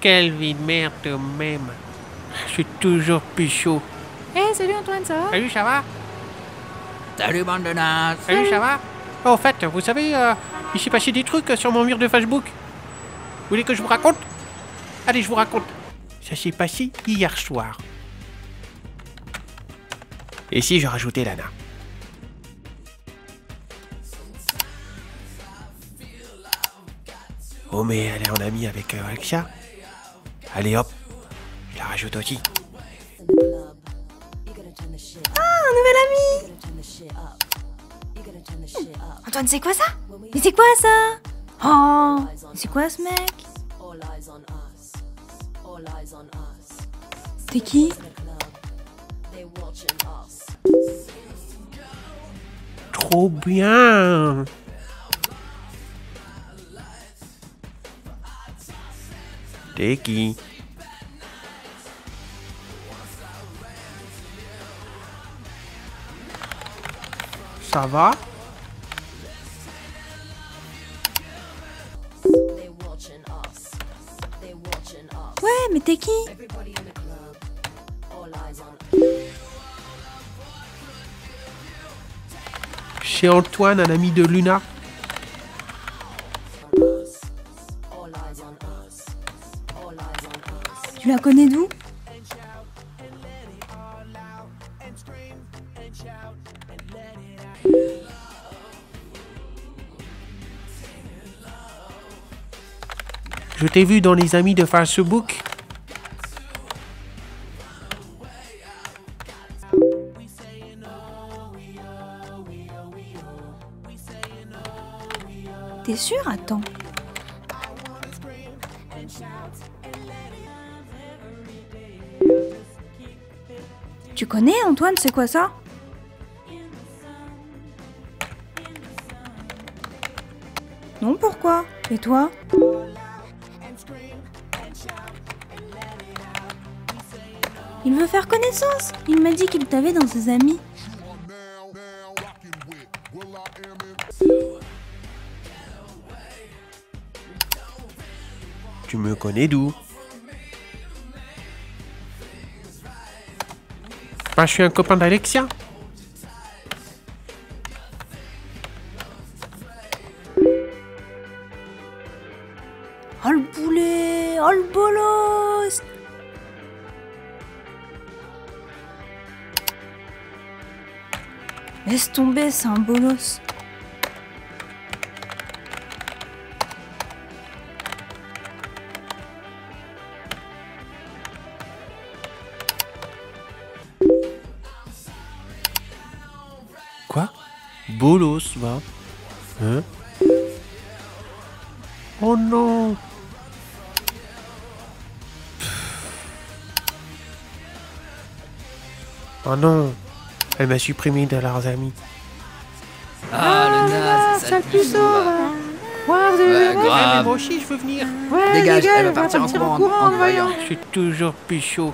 Quelle vie de merde même. Je suis toujours plus chaud. Eh, salut Antoine, ça va? Salut, ça va? Salut bande de nazes Salut, ça va? Oh, Au fait, vous savez, euh, il s'est passé des trucs sur mon mur de Facebook. Vous voulez que je vous raconte? Allez, je vous raconte. Ça s'est passé hier soir. Et si je rajoutais Lana? Oh, mais elle est en amie avec euh, Alexia. Allez hop, je la rajoute aussi. Un nouvel ami. Antoine, c'est quoi ça? Mais c'est quoi ça? Oh C'est quoi ce mec? T'es qui? Trop bien. T'es qui? Ça va. Ouais, mais t'es qui? C'est Antoine, un ami de Luna. Tu la connais d'où? Je t'ai vu dans les amis de Facebook. T'es sûr? Attends. Tu connais Antoine, c'est quoi ça? Non, pourquoi? Et toi? Il veut faire connaissance. Il m'a dit qu'il t'avait dans ses amis. Tu me connais d'où? Bah, je suis un copain d'Alexia. Oh le boulet Oh le bolos Laisse tomber, c'est un bolos. Quoi? Bolos, va. Hein? Oh non! Oh non Elle m'a supprimé de leurs amis. Ah, le naze, sale puceau Ouais, grave moi aussi, je veux venir. Dégage, elle va partir en courant en voyant Je suis toujours plus chaud.